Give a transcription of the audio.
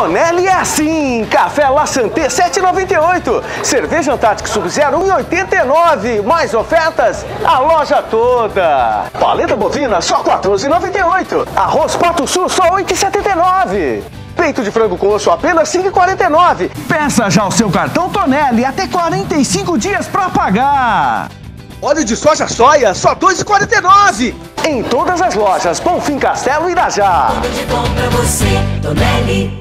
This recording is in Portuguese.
Tonelli é assim, café La Santé 7,98, cerveja Antártica Sub-Zero 1,89, mais ofertas, a loja toda. Paleta bovina só 14,98, arroz Pato Sul só 8,79. Peito de frango com osso apenas 5,49. Peça já o seu cartão Tonelli até 45 dias para pagar. Óleo de soja soia só 2,49. Em todas as lojas, Bonfim Castelo e Irajá. Tudo de bom pra você, Tonelli.